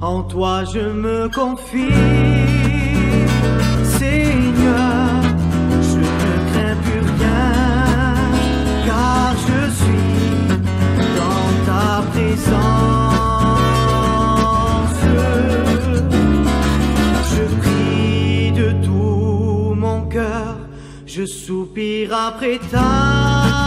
En toi je me confie, Seigneur, je ne crains plus rien, car je suis dans ta présence. Je prie de tout mon cœur, je soupire après ta